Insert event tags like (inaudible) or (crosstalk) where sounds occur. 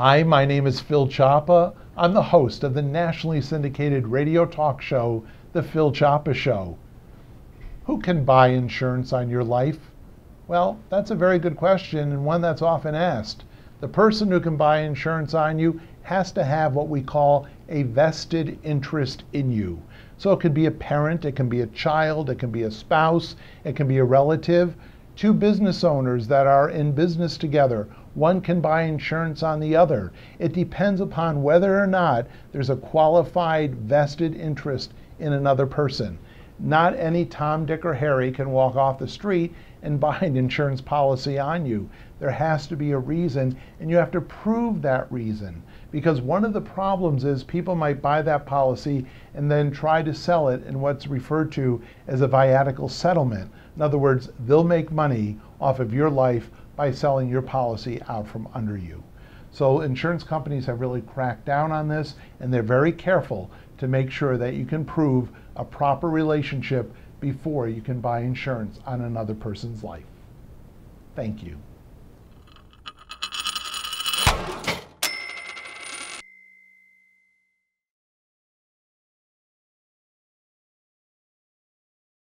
Hi, my name is Phil Cioppa. I'm the host of the nationally syndicated radio talk show, The Phil Cioppa Show. Who can buy insurance on your life? Well, that's a very good question and one that's often asked. The person who can buy insurance on you has to have what we call a vested interest in you. So it could be a parent, it can be a child, it can be a spouse, it can be a relative. Two business owners that are in business together, one can buy insurance on the other. It depends upon whether or not there's a qualified vested interest in another person. Not any Tom, Dick, or Harry can walk off the street and (laughs) buy an insurance policy on you. There has to be a reason, and you have to prove that reason. Because one of the problems is people might buy that policy and then try to sell it in what's referred to as a viatical settlement. In other words, they'll make money off of your life by selling your policy out from under you. So insurance companies have really cracked down on this and they're very careful to make sure that you can prove a proper relationship before you can buy insurance on another person's life. Thank you.